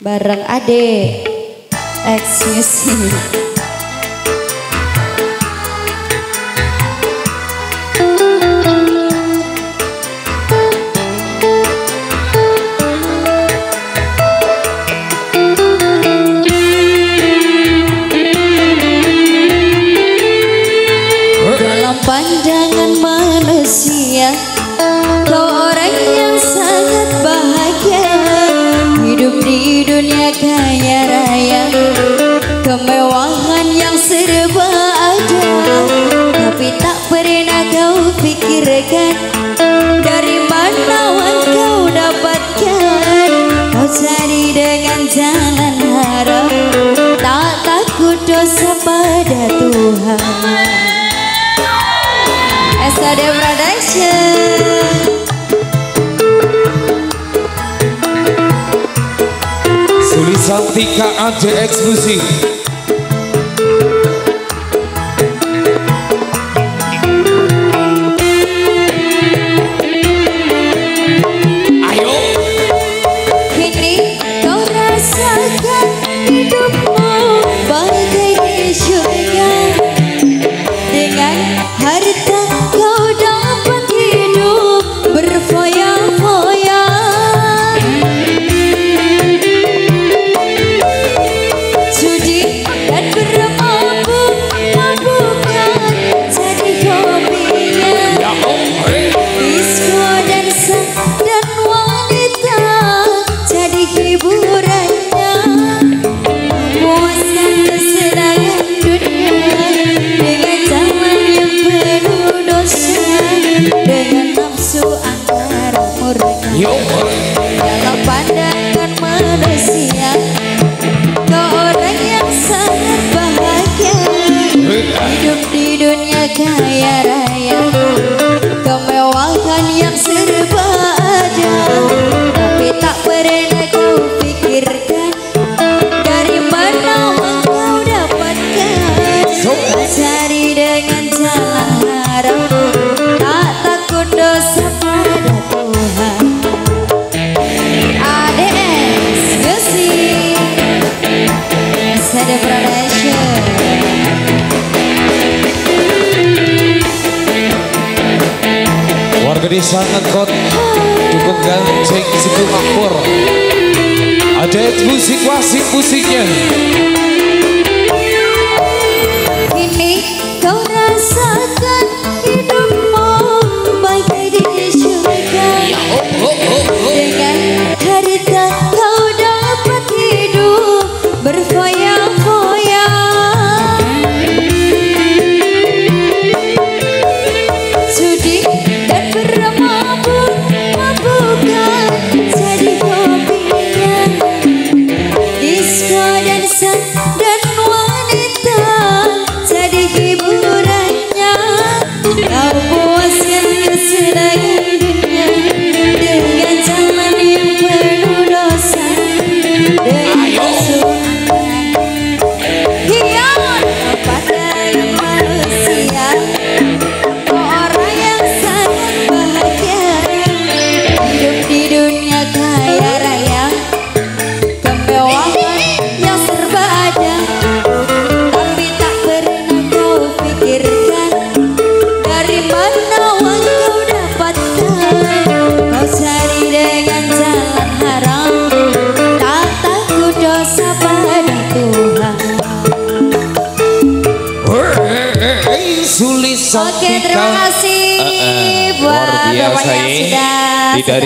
bareng Ade Music. Dalam pandangan manusia Kau orang yang dunia kaya raya. Kemewahan yang serba ada Tapi tak pernah kau pikirkan. Dari mana kau dapatkan? Kau cari dengan jalan haram Tak takut dosa pada Tuhan. SAD Production Sulisantika AJX Musik Yo pandangan manusia Kau orang yang sangat bahagia. Hidup di dunia kaya raya Kemewahan yang serba ada Tapi tak pernah kau pikirkan Dari mana kau dapatkan. Cari dengan jalan haram SD Production Warga desa ngekot Cukup ganceng situ makmur. AJX Musik wasik musiknya. Kini kau rasakan sun Sulisantika Oke terima kasih Eh, eh, buat Bapak yang ya. sudah dari